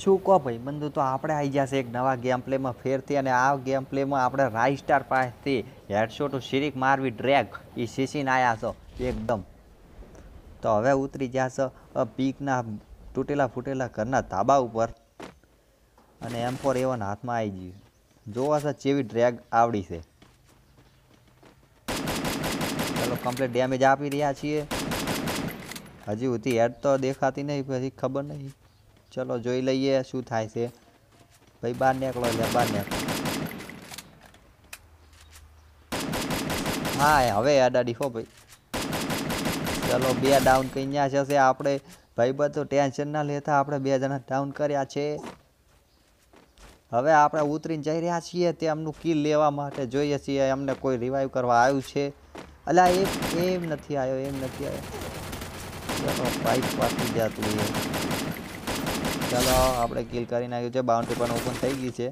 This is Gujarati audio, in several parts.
શું કહો ભાઈ? બંધુ તો આપણે આવી જશે એક નવા ગેમ પ્લેમાં ફેરથી અને આ ગેમ પ્લેમાં આપણે રાઈ સ્ટાર પાસેથી હેડશોટ શિરીક મારવી ડ્રેગ એ શીશીને આવ્યા છો, એકદમ. તો હવે ઉતરી જશે પીકના તૂટેલા ફૂટેલા ઘરના ધાબા ઉપર. અને એમ ફોર એવન હાથમાં આવી ગયું. જોવા છે ચેવી ડ્રેગ આવડી છે. ચાલો કમ્પ્લીટ ડેમેજ આપી રહ્યા છીએ. હજી સુધી હેડ તો દેખાતી નહીં, પછી ખબર નહીં. ચલો જોઈ લઈએ શું થાય છે. ભાઈ બહાર નીકળો એટલે બહાર નીકળો. હા હવે અડાડી હો ભાઈ. ચલો બે ડાઉન કઈ ન્યા જશે આપણે. ભાઈ બધું ટેન્શન ના લેતા આપણે બે જણા ડાઉન કર્યા છે. હવે આપણે ઉતરીને જઈ રહ્યા છીએ તેમનું કિલ લેવા માટે. જોઈએ છીએ એમને કોઈ રિવાઈવ કરવા આવ્યું છે. અલા એમ એમ નથી આવ્યો, એમ નથી આવ્યો. ચલો પાઇપ પાકી જતું એ ચાલો, આપણે કિલ કરી નાખ્યું છે. બાઉન્ડ્રી પણ ઓપન થઈ ગઈ છે.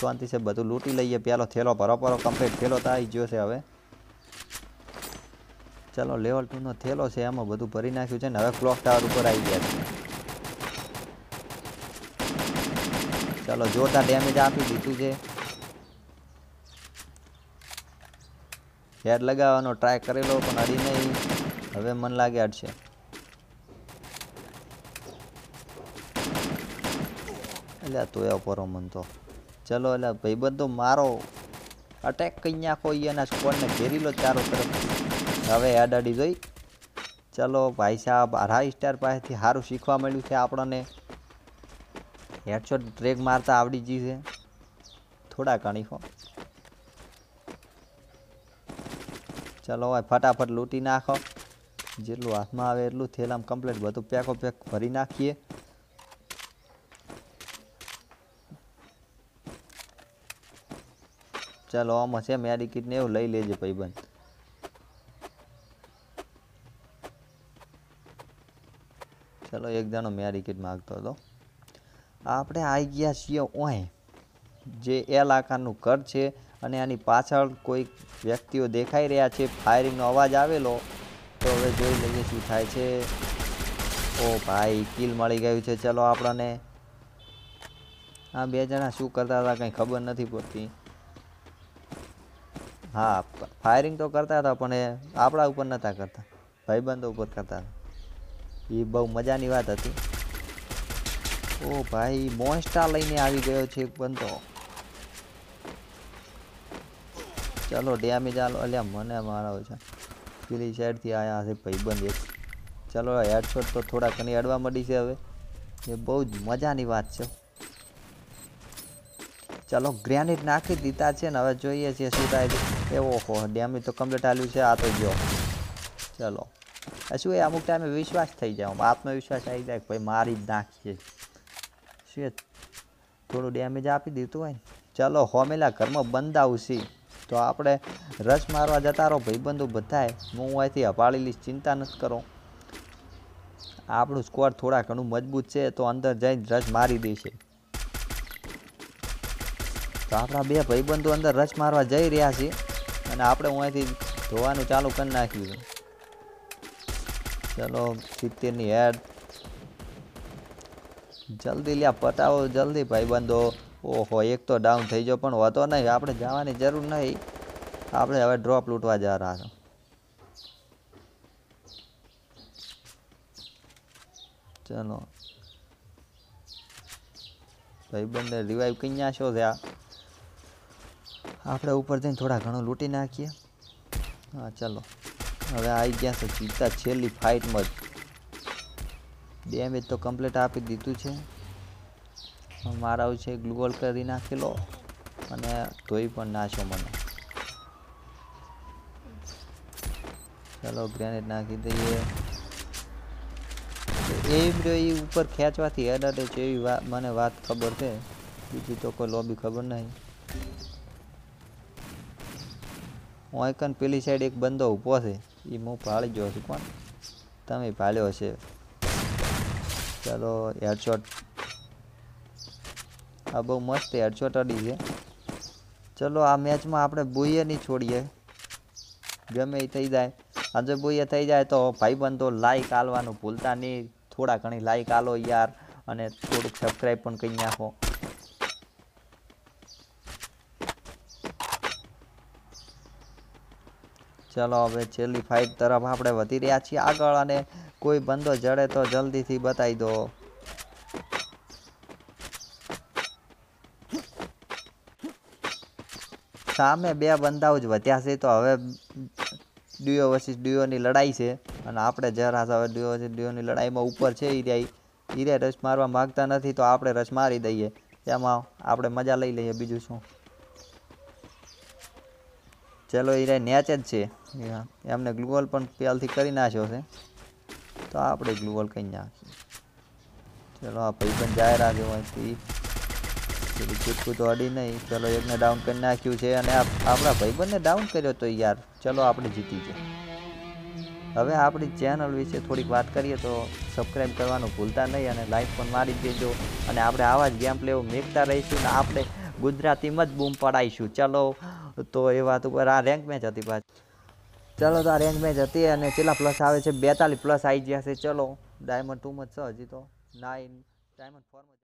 શાંતિ છે, બધું લૂંટી લઈએ. પેલો થેલો ભરો ભરો કમ્પ્લીટ થેલો તો આવી ગયો છે હવે. ચાલો લેવલ ટુનો થેલો છે, એમાં બધું ભરી નાખ્યું છે ને હવે ક્લોક ટાવર ઉપર આવી ગયા છે. ચાલો, જોરદાર ડેમેજ આપી દીધું છે. હેડ લગાવવાનો ટ્રાય કરેલો, પણ અડી નહીં. હવે મન લાગે અડશે. એટલે તો એ પરો મન તો. ચલો એટલે ભાઈબંધો મારો. અટેક કઈ નાખો એના સ્કોડને ઘેરી લો ચારો તરફ. હવે હેડ અડી જોઈ. ચલો ભાઈ સાહેબ અઢાઈ સ્ટાર પાસેથી સારું શીખવા મળ્યું છે આપણને. હેડશોટ ટ્રેક મારતા આવડી ગઈ છે. થોડા ઘણી હો. ચલો હવે ફટાફટ લૂંટી નાખો. જેટલું હાથમાં આવે એટલું થેલામાં કમ્પ્લીટ બધું પેકો પેક ભરી નાખીએ. ચાલો, આમાં છે મેડિકિટ ને એવું લઈ લેજે ભાઈબંધ. ચાલો, એક જણો મેડિકિટ માગતો હતો. આપણે આવી ગયા છીએ ઓય, જે એલ આકારનું ઘર છે અને આની પાછળ કોઈ વ્યક્તિઓ દેખાઈ રહ્યા છે, ફાયરિંગનો અવાજ આવેલો, તો હવે જોઈ લઈએ શું થાય છે. ઓ ભાઈ, કિલ મળી ગયું છે. ચલો, આપણને આ બે જણા શું કરતા હતા, કંઈ ખબર નથી પડતી. હા ફાયરિંગ તો કરતા હતા, પણ એ આપણા ઉપર નહોતા કરતા. ભાઈબંધો ઉપર કરતા હતા. એ બહુ મજાની વાત હતી. ઓ ભાઈ, મોન્સ્ટા લઈને આવી ગયો છે એક બંધો ચલો ડેમેજ આલો. અલ્યા, મને મારો છે. પેલી સાઈડથી આયા છે ભાઈબંધ એક. ચલો હેડશોટ તો થોડા ઘણી અડવા મળી છે હવે. એ બહુ જ મજાની વાત છે. ચલો ગ્રેનેડ નાખી દીધા છે ને હવે જોઈએ છીએ શું થાય છે એ ઓહો ડેમેજ તો કમ્પ્લીટ આવ્યું છે, આ તો જો ચલો. શું એ? અમુક ટાઈમે વિશ્વાસ થઈ જાય. આત્મવિશ્વાસ આવી જાય ભાઈ મારી જ નાખીએ. શું થોડું ડેમેજ આપી દીધું હોય ચલો, હોમેલા ઘરમાં બંધ આવશે તો આપણે રસ મારવા જતા રહો, ભાઈબંધો બધાય. હું અહીંથી હપાળી લઈશ, ચિંતા નથી કરો. આપણું સ્કોર થોડા ઘણું મજબૂત છે, તો અંદર જઈને રસ મારી દેશે. તો આપણા બે ભાઈબંધો અંદર રસ મારવા જઈ રહ્યા છે. અને આપણે હું અહીંથી ધોવાનું ચાલુ કરી નાખ્યું ચલો, સિત્તેરની હેડ. જલ્દી લ્યા પટાવો જલ્દી, ભાઈબંધો. ઓહો, એક તો ડાઉન થઈ ગયો, પણ હોતો નહીં, આપણે જવાની જરૂર નહીં. આપણે હવે ડ્રોપ લૂંટવા જવા રહ્યા છો. ચલો. ભાઈબંધને રિવાઈવ કઈ છો આ આપણે ઉપર જઈને થોડા ઘણું લૂંટી નાખીએ. હા, ચાલો. હવે આવી ગયા છે જીતા છેલ્લી ફાઇટમાં જ. ડેમેજ તો કમ્પ્લીટ આપી દીધું છે. મારા છે ગ્લુઅલ કરી નાખેલો અને ધોઈ પણ નાખ્યો મને. ચાલો ગ્રેનેડ નાખી દઈએ. રહ્યો એ ઉપર ખેંચવાથી હેડ છે એવી વાત મને વાત ખબર છે. બીજી તો કોઈ લોબી ખબર નહીં. હું એકન પેલી સાઈડ એક બંદો ઊભો છે એ હું પાળી ગયો છું કોણ તમે પાળ્યો છે. ચાલો હેડશોટ આ બહુ મસ્ત હેડશોટ અડી છે. ચલો, આ મેચમાં આપણે બોઈએ નહીં છોડીએ. ગમે એ થઈ જાય. આજે બોઈએ થઈ જાય તો ભાઈબંધો લાઈક આલવાનું ભૂલતા નહીં. થોડા ઘણી લાઈક આલો યાર. અને થોડુંક સબસ્ક્રાઈબ પણ કરી નાખો. ચલો, હવે છેલ્લી ફાઇટ તરફ આપણે વધી રહ્યા છીએ આગળ અને કોઈ બંદો જડે તો જલ્દીથી બતાવી દો. સામે બે બંદાઓ જ વધ્યા છે, તો હવે ડ્યુઓ વર્સિસ ડ્યુઓની લડાઈ છે. અને આપણે જરા હવે ડ્યુઓ વર્સિસ ડ્યુઓની લડાઈમાં ઉપર છે ઈરિયા ઈરિયા રસ મારવા માગતા નથી, તો આપણે રસ મારી દઈએ. એમાં આપણે મજા લઈ લઈએ, બીજું શું? ચલો રહી નેચ જ છે. એમને ગ્લુઅલ પણ પહેલથી કરી નાખ્યો છે. તો આપણે ગ્લુઅલ કરી નાખીએ. ચલો, આ ભાઈબંધ જાહેરા જેવો અહીંથી પેલું ચૂટકું તો અડી નહીં ચલો, એકને ડાઉન કરી નાખ્યું છે અને આપણા ભાઈબંધને ડાઉન કર્યો તો યાર, ચલો આપણે જીતી છે હવે આપણી ચેનલ વિશે થોડીક વાત કરીએ તો સબસ્ક્રાઈબ કરવાનું ભૂલતા નહીં અને લાઈક પણ મારી દેજો. અને આપણે આવા જ ગેમ પ્લેઓ મેકતા રહીશું ને આપણે ગુજરાતીમાં જ બૂમ પડાવીશું ચલો, તો એ વાત ઉપર આ રેન્ક મેચ હતી પાછી ચલો, તો આ રેન્ક મેચ હતી અને કેટલા પ્લસ આવે છે? બેતાલીસ પ્લસ આવી ગયા છે. ચલો ડાયમંડ ટુમાં છ હજી તો. Nine diamond ફોરમાં